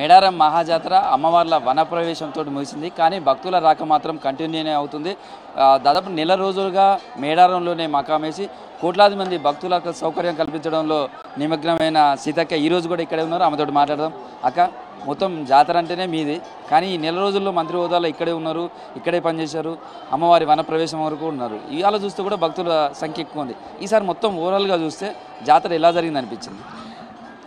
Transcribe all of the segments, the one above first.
మేడారం మహాజాతర అమ్మవార్ల వనప్రవేశంతో ముగిసింది కానీ భక్తుల రాక మాత్రం కంటిన్యూనే అవుతుంది. దాదాపు నెల రోజులుగా మేడారంలోనే మకామేసి కోట్లాది మంది భక్తులకు సౌకర్యం కల్పించడంలో నిమగ్నమైన సీతక్క ఈ రోజు కూడా ఇక్కడే ఉన్నారు. ఆమెతో మాట్లాడదాం. అక్క మొత్తం జాతర అంటేనే మీది కానీ ఈ నెల రోజుల్లో మంత్రి హోదాలో ఇక్కడే ఉన్నారు ఇక్కడే పనిచేశారు అమ్మవారి వనప్రవేశం వరకు ఉన్నారు. ఇవాళ చూస్తే కూడా భక్తుల సంఖ్య ఎక్కువ ఉంది. ఈసారి మొత్తం ఓవరాల్గా చూస్తే జాతర ఎలా జరిగింది అనిపించింది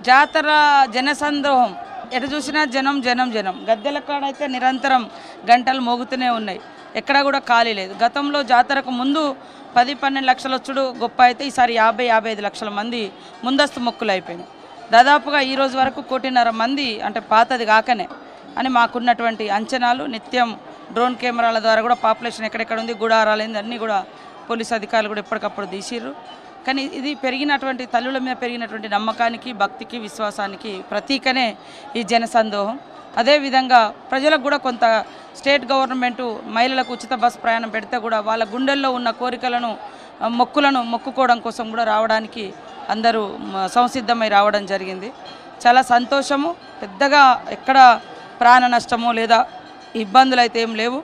జాతర జనసంద్రోహం. ఎట చూసినా జనం జనం జనం. గద్దెల కాడైతే నిరంతరం గంటలు మోగుతూనే ఉన్నాయి. ఎక్కడా కూడా ఖాళీ లేదు. గతంలో జాతరకు ముందు పది పన్నెండు లక్షలు వచ్చుడు గొప్ప అయితే ఈసారి యాభై యాభై ఐదు లక్షల మంది ముందస్తు మొక్కులు అయిపోయినాయి. దాదాపుగా ఈ రోజు వరకు కోటిన్నర మంది అంటే పాతది కాకనే అని మాకున్నటువంటి అంచనాలు. నిత్యం డ్రోన్ కెమెరాల ద్వారా కూడా పాపులేషన్ ఎక్కడెక్కడ ఉంది గుడారాలు అన్నీ కూడా పోలీస్ అధికారులు కూడా ఎప్పటికప్పుడు తీసిర్రు. కానీ ఇది పెరిగినటువంటి తల్లుల మీద పెరిగినటువంటి నమ్మకానికి భక్తికి విశ్వాసానికి ప్రతీకనే ఈ జనసందోహం. అదేవిధంగా ప్రజలకు కూడా కొంత స్టేట్ గవర్నమెంట్ మహిళలకు ఉచిత బస్ ప్రయాణం పెడితే కూడా వాళ్ళ గుండెల్లో ఉన్న కోరికలను మొక్కులను మొక్కుకోవడం కోసం కూడా రావడానికి అందరూ సంసిద్ధమై రావడం జరిగింది. చాలా సంతోషము. పెద్దగా ఎక్కడ ప్రాణ నష్టము లేదా ఇబ్బందులు అయితే ఏం లేవు.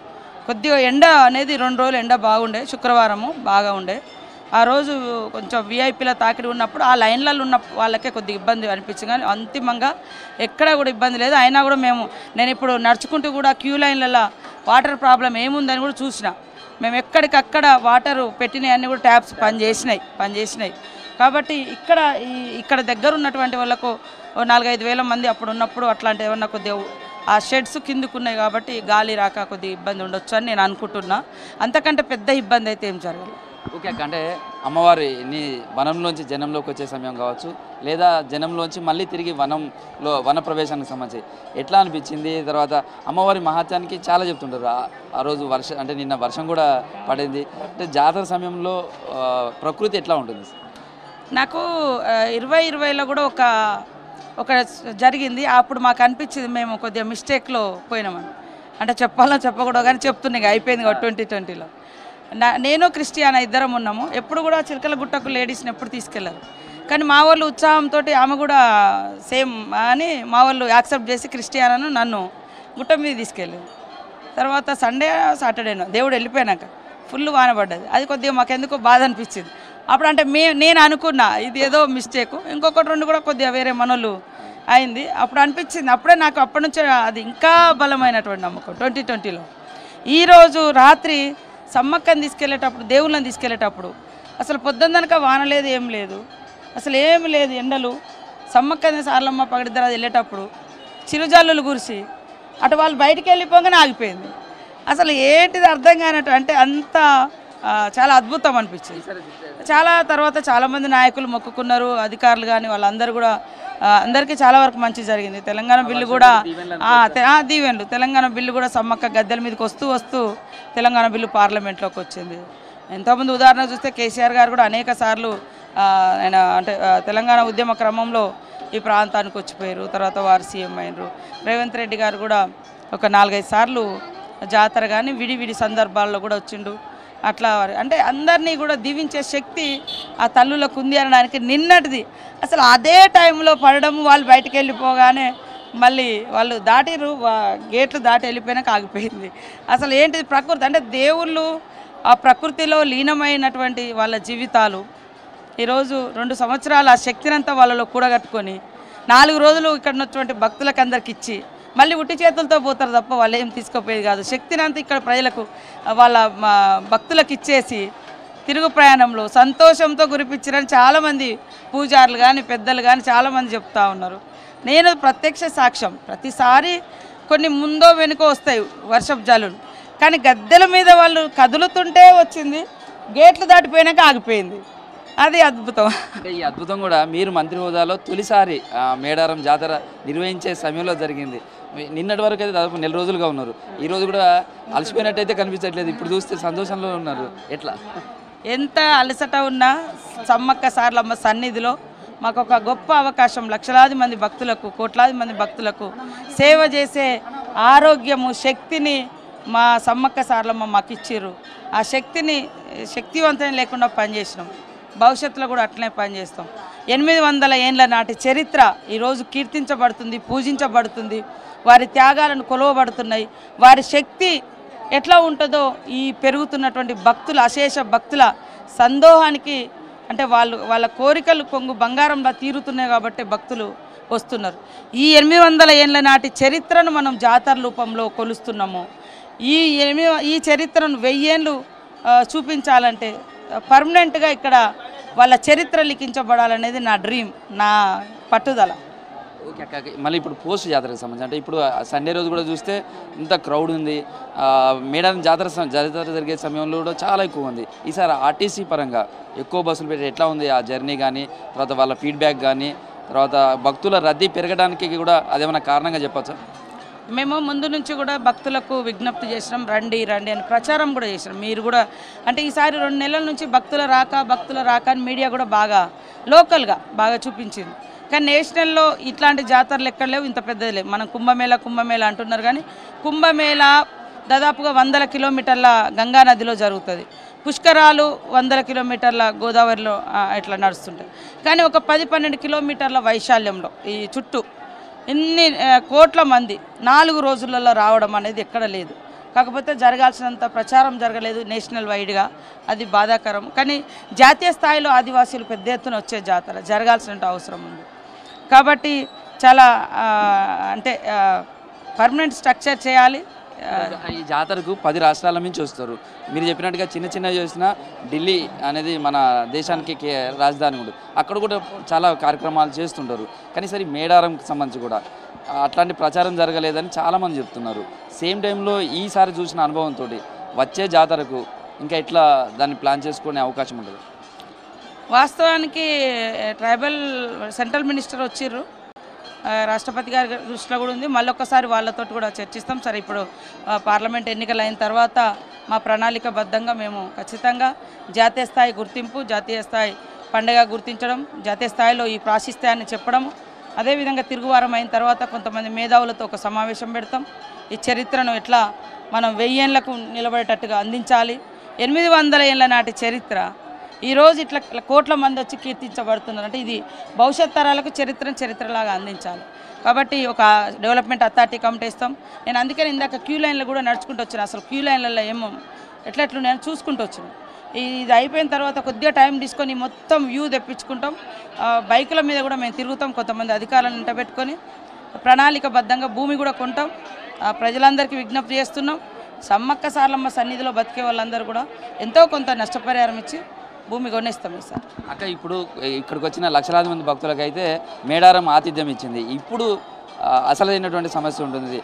కొద్దిగా ఎండ అనేది రెండు రోజులు ఎండ బాగుండే శుక్రవారము బాగా ఉండే. ఆ రోజు కొంచెం విఐపీల తాకిడి ఉన్నప్పుడు ఆ లైన్లలో ఉన్న వాళ్ళకే కొద్దిగా ఇబ్బంది అనిపించింది. కానీ అంతిమంగా ఎక్కడ కూడా ఇబ్బంది లేదు. అయినా కూడా మేము నేను ఇప్పుడు నడుచుకుంటూ కూడా క్యూ లైన్లలో వాటర్ ప్రాబ్లం ఏముందని కూడా చూసిన. మేము ఎక్కడికక్కడ వాటర్ పెట్టినవన్నీ కూడా ట్యాప్స్ పనిచేసినాయి పనిచేసినాయి. కాబట్టి ఇక్కడ ఈ ఇక్కడ దగ్గర ఉన్నటువంటి వాళ్ళకు ఓ నాలుగైదు వేల మంది అప్పుడు ఉన్నప్పుడు అట్లాంటి ఏమన్నా కొద్దిగా ఆ షెడ్స్ కిందకు ఉన్నాయి కాబట్టి గాలి రాక కొద్దిగా ఇబ్బంది ఉండొచ్చు అని నేను అనుకుంటున్నా. అంతకంటే పెద్ద ఇబ్బంది అయితే ఏం జరగదు ఓకే అంటే అమ్మవారి నీ వనంలోంచి జనంలోకి వచ్చే సమయం కావచ్చు లేదా జనంలోంచి మళ్ళీ తిరిగి వనంలో వన ప్రవేశానికి సంబంధించి. ఎట్లా అనిపించింది? తర్వాత అమ్మవారి మహత్యానికి చాలా చెప్తుంటారు. ఆ- రోజు వర్ష అంటే నిన్న వర్షం కూడా పడింది. అంటే జాతర సమయంలో ప్రకృతి ఎట్లా ఉంటుంది? నాకు ఇరవై ఇరవైలో కూడా ఒక ఒక జరిగింది. అప్పుడు మాకు అనిపించింది మేము కొద్దిగా మిస్టేక్లో పోయినామని. అంటే చెప్పాలో చెప్పకూడదు కానీ చెప్తున్నాయి. అయిపోయింది ట్వంటీ ట్వంటీలో. నేను క్రిస్టియానా ఇద్దరం ఉన్నాము. ఎప్పుడు కూడా చిలకల గుట్టకు లేడీస్ని ఎప్పుడు తీసుకెళ్ళరు కానీ మా వాళ్ళు ఉత్సాహంతో ఆమె కూడా సేమ్ అని మా వాళ్ళు యాక్సెప్ట్ చేసి క్రిస్టియానాను నన్ను గుట్ట మీద తీసుకెళ్ళారు తర్వాత సండే సాటర్డేనో దేవుడు వెళ్ళిపోయాక ఫుల్ వాన పడ్డది. అది కొద్దిగా మాకెందుకో బాధ అనిపించింది. అప్పుడు అంటే మే నేను అనుకున్నా ఇది ఏదో మిస్టేక్. ఇంకొకటి రెండు కూడా కొద్దిగా వేరే మనోళ్ళు అయింది. అప్పుడు అనిపించింది. అప్పుడే నాకు అప్పటి నుంచే అది ఇంకా బలమైనటువంటి నమ్మకం ట్వంటీ ట్వంటీలో. ఈరోజు రాత్రి సమ్మక్కని తీసుకెళ్ళేటప్పుడు దేవుళ్ళని తీసుకెళ్ళేటప్పుడు అసలు పొద్దున్ననక వాన లేదు ఏం లేదు. అసలు ఏం లేదు ఎండలు. సమ్మక్కని సార్లమ్మ పగడిద్దర వెళ్ళేటప్పుడు చిరుజల్లులు కురిసి అటు వాళ్ళు బయటికి వెళ్ళిపోగానే ఆగిపోయింది. అసలు ఏంటిది అర్థం కానట్టు అంటే అంత చాలా అద్భుతం అనిపించింది. చాలా తర్వాత చాలామంది నాయకులు మొక్కుకున్నారు అధికారులు కానీ వాళ్ళందరూ కూడా అందరికీ చాలా వరకు మంచి జరిగింది. తెలంగాణ బిల్లు కూడా దీవెనలు తెలంగాణ బిల్లు కూడా సమ్మక్క గద్దెల మీదకి వస్తూ వస్తూ తెలంగాణ బిల్లు పార్లమెంట్లోకి వచ్చింది. ఎంతోమంది ఉదాహరణ చూస్తే కేసీఆర్ గారు కూడా అనేక సార్లు ఆయన అంటే తెలంగాణ ఉద్యమ క్రమంలో ఈ ప్రాంతానికి వచ్చిపోయారు. తర్వాత వారు సీఎం అయినరు. రేవంత్ రెడ్డి గారు కూడా ఒక నాలుగైదు సార్లు జాతర కానీ విడి విడి సందర్భాల్లో కూడా వచ్చిండు. అట్లా అంటే అందరినీ కూడా దీవించే శక్తి ఆ తల్లులకు ఉంది అనడానికి నిన్నటిది. అసలు అదే టైంలో పడడం వాళ్ళు బయటికి వెళ్ళిపోగానే మళ్ళీ వాళ్ళు దాటిరు గేట్లు దాటి వెళ్ళిపోయినాక ఆగిపోయింది. అసలు ఏంటిది ప్రకృతి అంటే దేవుళ్ళు ఆ ప్రకృతిలో లీనమైనటువంటి వాళ్ళ జీవితాలు. ఈరోజు రెండు సంవత్సరాలు ఆ శక్తినంతా వాళ్ళలో కూడగట్టుకొని నాలుగు రోజులు ఇక్కడ ఉన్నటువంటి భక్తులకు అందరికి ఇచ్చి మళ్ళీ ఉట్టి చేతులతో పోతారు తప్ప వాళ్ళు ఏం తీసుకోపోయేది కాదు. శక్తినంత ఇక్కడ ప్రజలకు వాళ్ళ మా భక్తులకు ఇచ్చేసి తిరుగు ప్రయాణంలో సంతోషంతో గురిపించారని చాలామంది పూజారులు కానీ పెద్దలు కానీ చాలామంది చెప్తా ఉన్నారు. నేను ప్రత్యక్ష సాక్ష్యం ప్రతిసారి కొన్ని ముందో వెనుకో వస్తాయి వర్షపు జల్లులు. కానీ గద్దెల మీద వాళ్ళు కదులుతుంటే వచ్చింది గేట్లు దాటిపోయినాక ఆగిపోయింది. అది అద్భుతం. అంటే ఈ అద్భుతం కూడా మీరు మంత్రి హోదాలో తొలిసారి మేడారం జాతర నిర్వహించే సమయంలో జరిగింది. నిన్నటి వరకు అయితే దాదాపు నెల రోజులుగా ఉన్నారు. ఈ రోజు కూడా అలసిపోయినట్టయితే కనిపించట్లేదు. ఇప్పుడు చూస్తే సంతోషంలో ఉన్నారు. ఎట్లా? ఎంత అలసట ఉన్నా సమ్మక్క సార్లమ్మ సన్నిధిలో మాకు ఒక గొప్ప అవకాశం. లక్షలాది మంది భక్తులకు కోట్లాది మంది భక్తులకు సేవ చేసే ఆరోగ్యము శక్తిని మా సమ్మక్క సార్లమ్మ మాకు ఇచ్చిర్రు ఆ శక్తిని శక్తివంతం లేకుండా పనిచేసినాం. భవిష్యత్తులో కూడా అట్లనే పనిచేస్తాం. ఎనిమిది వందల ఏండ్ల నాటి చరిత్ర ఈరోజు కీర్తించబడుతుంది పూజించబడుతుంది. వారి త్యాగాలను కొలవబడుతున్నాయి. వారి శక్తి ఎట్లా ఉంటుందో ఈ పెరుగుతున్నటువంటి భక్తుల అశేష భక్తుల సందోహానికి అంటే వాళ్ళు వాళ్ళ కోరికలు కొంగు బంగారంలా తీరుతున్నాయి కాబట్టి భక్తులు వస్తున్నారు. ఈ ఎనిమిది వందల ఏళ్ళ నాటి చరిత్రను మనం జాతర రూపంలో కొలుస్తున్నాము. ఈ ఎనిమిది ఈ చరిత్రను వెయ్యేళ్ళు చూపించాలంటే పర్మనెంట్గా ఇక్కడ వాళ్ళ చరిత్ర లిఖించబడాలనేది నా డ్రీమ్ నా పట్టుదల. ఓకే అక్క మళ్ళీ ఇప్పుడు పోస్ట్ జాతరకు సంబంధించి అంటే ఇప్పుడు సండే రోజు కూడా చూస్తే ఇంత క్రౌడ్ ఉంది. మేడం జాతర జాతర జరిగే సమయంలో కూడా చాలా ఎక్కువ ఉంది. ఈసారి ఆర్టీసీ పరంగా ఎక్కువ బస్సులు పెట్టి ఎట్లా ఉంది ఆ జర్నీ కానీ తర్వాత వాళ్ళ ఫీడ్బ్యాక్ కానీ తర్వాత భక్తుల రద్దీ పెరగడానికి కూడా అదేమైనా కారణంగా చెప్పచ్చా? మేము ముందు నుంచి కూడా భక్తులకు విజ్ఞప్తి చేసినాం రండి రండి అని ప్రచారం కూడా చేసినాం. మీరు కూడా అంటే ఈసారి రెండు నెలల నుంచి భక్తుల రాక భక్తుల రాక అని మీడియా కూడా బాగా లోకల్గా బాగా చూపించింది. కానీ నేషనల్లో ఇట్లాంటి జాతరలు ఎక్కడ లేవు ఇంత పెద్దది లేవు. మనం కుంభమేళ కుంభమేళ అంటున్నారు కానీ కుంభమేళ దాదాపుగా వందల కిలోమీటర్ల గంగా నదిలో జరుగుతుంది. పుష్కరాలు వందల కిలోమీటర్ల గోదావరిలో ఇట్లా నడుస్తుంటాయి. కానీ ఒక పది పన్నెండు కిలోమీటర్ల వైశాల్యంలో ఈ చుట్టూ ఇన్ని కోట్ల మంది నాలుగు రోజులలో రావడం అనేది ఎక్కడ లేదు. కాకపోతే జరగాల్సినంత ప్రచారం జరగలేదు నేషనల్ వైడ్గా. అది బాధాకరం. కానీ జాతీయ స్థాయిలో ఆదివాసీలు పెద్ద ఎత్తున వచ్చే జాతర జరగాల్సిన అవసరం ఉంది. కాబట్టి చాలా అంటే పర్మనెంట్ స్ట్రక్చర్ చేయాలి. ఈ జాతరకు పది రాష్ట్రాల నుంచి వస్తారు. మీరు చెప్పినట్టుగా చిన్న చిన్న చేసిన ఢిల్లీ అనేది మన దేశానికి కే- రాజధాని కూడా అక్కడ కూడా చాలా కార్యక్రమాలు చేస్తుంటారు. కానీ సరే మేడారంకి సంబంధించి కూడా. అట్లాంటి ప్రచారం జరగలేదని చాలామంది చెప్తున్నారు. సేమ్ టైంలో ఈసారి చూసిన అనుభవంతో వచ్చే జాతరకు ఇంకా ఎట్లా దాన్ని ప్లాన్ చేసుకునే అవకాశం ఉంటుంది? వాస్తవానికి ట్రైబల్ సెంట్రల్ మినిస్టర్ వచ్చిర్రు. రాష్ట్రపతి గారి దృష్టిలో కూడా ఉంది. మళ్ళీ వాళ్ళతో కూడా చర్చిస్తాం. సరే ఇప్పుడు పార్లమెంట్ ఎన్నికలు అయిన తర్వాత మా ప్రణాళికబద్ధంగా మేము ఖచ్చితంగా జాతీయ స్థాయి గుర్తింపు జాతీయ స్థాయి పండగ గుర్తించడం జాతీయ స్థాయిలో ఈ ప్రాశిస్తాయని చెప్పడం అదేవిధంగా తిరుగువారం అయిన తర్వాత కొంతమంది మేధావులతో ఒక సమావేశం పెడతాం. ఈ చరిత్రను ఎట్లా మనం వెయ్యేళ్ళకు నిలబడేటట్టుగా అందించాలి. ఎనిమిది వందల ఏళ్ళ నాటి చరిత్ర ఈరోజు ఇట్లా కోట్ల మంది వచ్చి కీర్తించబడుతున్నారు. అంటే ఇది భవిష్యత్ తరాలకు చరిత్రను చరిత్రలాగా అందించాలి. కాబట్టి ఒక డెవలప్మెంట్ అథారిటీ కమిటీ ఇస్తాం నేను అందుకని ఇందాక క్యూ లైన్లో కూడా నడుచుకుంటూ వచ్చాను. అసలు క్యూ లైన్లలో ఏమో ఎట్లా నేను చూసుకుంటూ వచ్చాను. ఇది అయిపోయిన తర్వాత కొద్దిగా టైం తీసుకొని మొత్తం వ్యూ తెప్పించుకుంటాం. ఆ, బైకుల మీద కూడా మేము తిరుగుతాం కొంతమంది అధికారులను ఇంటబెట్టుకొని ప్రణాళికబద్ధంగా భూమి కూడా కొంటాం. ఆ, ప్రజలందరికీ విజ్ఞప్తి చేస్తున్నాం. సమ్మక్క సార్లమ్మ సన్నిధిలో బతికే వాళ్ళందరూ కూడా ఎంతో కొంత నష్టపరిహారం ఇచ్చి భూమి కొనేస్తాం ఈసారి అక్క ఇప్పుడు ఇక్కడికి వచ్చిన లక్షలాది మంది భక్తులకు అయితే మేడారం ఆతిథ్యం ఇచ్చింది. ఇప్పుడు అసలైనటువంటి సమస్య ఉంటుంది.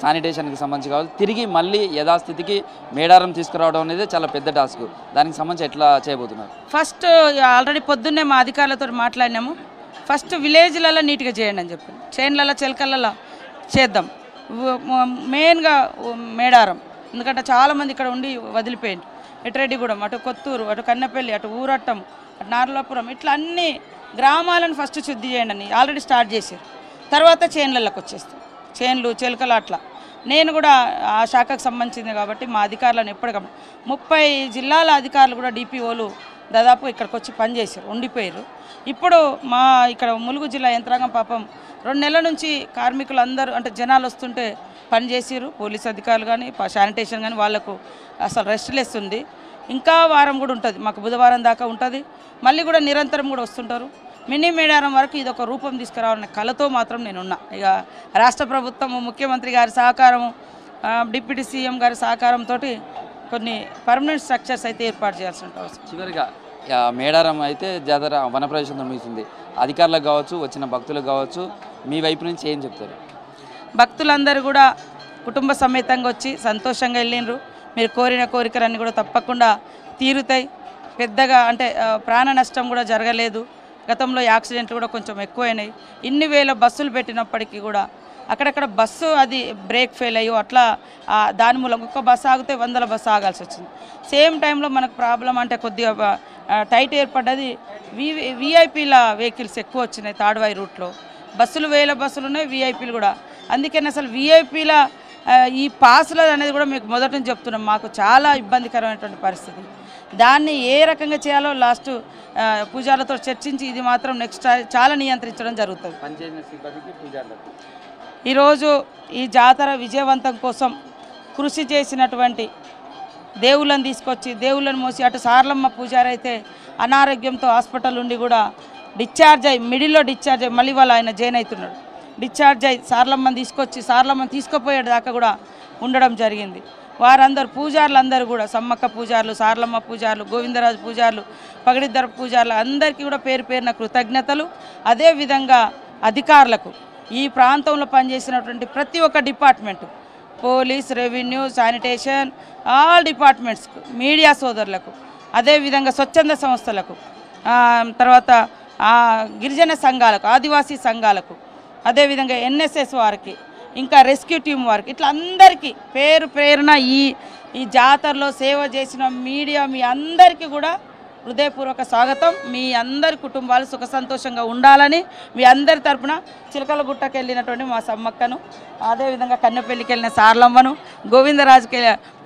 శానిటేషన్కి సంబంధించి కావాలి. తిరిగి మళ్ళీ యథాస్థితికి మేడారం తీసుకురావడం అనేది చాలా పెద్ద టాస్క్. దానికి సంబంధించి ఎట్లా చేయబోతున్నారు? ఫస్ట్ ఆల్రెడీ పొద్దున్నే మా అధికారులతో మాట్లాడినాము. ఫస్ట్ విలేజ్లలో నీట్గా చేయండి అని చెప్పి చేన్లలో చిలకలలో చేద్దాం. మెయిన్గా మేడారం. ఎందుకంటే చాలామంది ఇక్కడ ఉండి వదిలిపోయింది ఇటరెడ్డిగూడెం అటు కొత్తూరు అటు కన్నెపల్లి అటు ఊరట్టం అటు నార్లాపురం ఇట్లా అన్ని గ్రామాలను ఫస్ట్ శుద్ధి చేయండి ఆల్రెడీ స్టార్ట్ చేశారు. తర్వాత చేన్లలోకి వచ్చేస్తాం. చేన్లు చిలకలు అట్లా నేను కూడా ఆ శాఖకు సంబంధించింది కాబట్టి మా అధికారులను ఎప్పటికప్పుడు ముప్పై జిల్లాల అధికారులు కూడా డిపిఓలు దాదాపు ఇక్కడికి వచ్చి పనిచేశారు ఉండిపోయారు. ఇప్పుడు మా ఇక్కడ ములుగు జిల్లా యంత్రాంగం పాపం రెండు నెలల నుంచి కార్మికులు అందరూ అంటే జనాలు వస్తుంటే పని చేసిరు పోలీస్ అధికారులు కానీ శానిటేషన్ కానీ వాళ్ళకు అసలు రెస్ట్ లెస్ ఉంది. ఇంకా వారం కూడా ఉంటుంది మాకు బుధవారం దాకా ఉంటుంది. మళ్ళీ కూడా నిరంతరం కూడా వస్తుంటారు. మినీ మేడారం వరకు ఇది ఒక రూపం తీసుకురావాలనే కళతో మాత్రం నేనున్నా. ఇక రాష్ట్ర ప్రభుత్వము ముఖ్యమంత్రి గారి సహకారము డిప్యూటీ సీఎం గారి సహకారంతో కొన్ని పర్మనెంట్ స్ట్రక్చర్స్ అయితే ఏర్పాటు చేయాల్సి ఉంటుంది చివరిగా మేడారం అయితే జాతర వనప్రవేశం నిర్మిస్తుంది అధికారులకు కావచ్చు వచ్చిన భక్తులకు కావచ్చు మీ వైపు నుంచి ఏం చెప్తారు? భక్తులందరూ కూడా కుటుంబ సమేతంగా వచ్చి సంతోషంగా వెళ్ళిండ్రు. మీరు కోరిన కోరికలన్నీ కూడా తప్పకుండా తీరుతాయి. పెద్దగా అంటే ప్రాణ నష్టం కూడా జరగలేదు. గతంలో యాక్సిడెంట్లు కూడా కొంచెం ఎక్కువైనాయి. ఇన్ని వేల బస్సులు పెట్టినప్పటికీ కూడా అక్కడక్కడ బస్సు అది బ్రేక్ ఫెయిల్ అయ్యో అట్లా దాని మూలం ఒక్క బస్సు ఆగితే వందల బస్సు ఆగాల్సి వచ్చింది. సేమ్ టైంలో మనకు ప్రాబ్లం అంటే కొద్దిగా టైట్ ఏర్పడ్డది. వి విఐపీల వెహికల్స్ ఎక్కువ వచ్చినాయి తాడ్వాయి రూట్లో. బస్సులు వేల బస్సులు ఉన్నాయి విఐపీలు కూడా. అందుకని అసలు విఐపీల ఈ పాసులు అనేది కూడా మీకు మొదటి నుంచి చెప్తున్నాం. మాకు చాలా ఇబ్బందికరమైనటువంటి పరిస్థితి. దాన్ని ఏ రకంగా చేయాలో లాస్ట్ పూజారులతో చర్చించి ఇది మాత్రం నెక్స్ట్ చాలా నియంత్రించడం జరుగుతుంది. ఈరోజు ఈ జాతర విజయవంతం కోసం కృషి చేసినటువంటి దేవుళ్ళని తీసుకొచ్చి దేవుళ్ళని మోసి అటు సార్లమ్మ పూజారి అయితే అనారోగ్యంతో హాస్పిటల్ ఉండి కూడా డిశ్చార్జ్ అయ్యి మిడిల్లో డిశ్చార్జ్ అయ్యి మళ్ళీ వాళ్ళు ఆయన జైన్ అవుతున్నాడు. డిశ్చార్జ్ అయి సార్లమ్మని తీసుకొచ్చి సార్లమ్మని తీసుకుపోయే దాకా కూడా ఉండడం జరిగింది. వారందరూ పూజారులు అందరూ కూడా సమ్మక్క పూజారులు సార్లమ్మ పూజారులు గోవిందరాజు పూజారులు పగడిద్దర పూజారులు అందరికీ కూడా పేరు పేరున కృతజ్ఞతలు. అదేవిధంగా అధికారులకు ఈ ప్రాంతంలో పనిచేసినటువంటి ప్రతి ఒక్క department police revenue sanitation all డిపార్ట్మెంట్స్కు media సోదరులకు అదేవిధంగా స్వచ్ఛంద సంస్థలకు తర్వాత గిరిజన సంఘాలకు ఆదివాసీ సంఘాలకు అదేవిధంగా ఎన్ఎస్ఎస్ వారికి ఇంకా రెస్క్యూ టీం వారికి ఇట్లా అందరికీ పేరు పేరున ఈ ఈ జాతరలో సేవ చేసిన మీడియా మీ అందరికీ కూడా హృదయపూర్వక స్వాగతం. మీ అందరి కుటుంబాలు సుఖ సంతోషంగా ఉండాలని మీ అందరి తరఫున చిలకలగుట్టకి వెళ్ళినటువంటి మా సమ్మక్కను అదేవిధంగా కన్నెపల్లికి వెళ్ళిన సార్లమ్మను గోవిందరాజుకి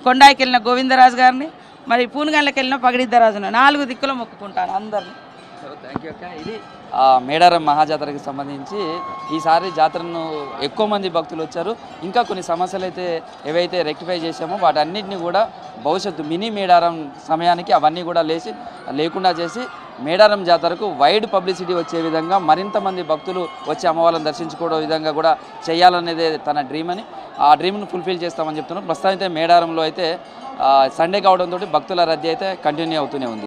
కొండాయికి వెళ్ళిన గోవిందరాజు గారిని మరి పూనగండ్లకి వెళ్ళిన పగిడిద్దరాజును నాలుగు దిక్కులు మొక్కుకుంటాను అందరిని. థ్యాంక్ యూ అక్క. ఇది మేడారం మహాజాతరకి సంబంధించి ఈసారి జాతరను ఎక్కువ మంది భక్తులు వచ్చారు. ఇంకా కొన్ని సమస్యలు అయితే ఏవైతే రెక్టిఫై చేసామో వాటన్నిటిని కూడా భవిష్యత్తు మినీ మేడారం సమయానికి అవన్నీ కూడా లేచి లేకుండా చేసి మేడారం జాతరకు వైడ్ పబ్లిసిటీ వచ్చే విధంగా మరింత మంది భక్తులు వచ్చి అమ్మవారిని దర్శించుకోవడం విధంగా కూడా చేయాలనేదే తన డ్రీమ్ అని. ఆ డ్రీమ్ను ఫుల్ఫిల్ చేస్తామని చెప్తున్నాం. ప్రస్తుతం అయితే మేడారంలో అయితే సండే కావడంతో భక్తుల రద్దీ అయితే కంటిన్యూ అవుతూనే ఉంది.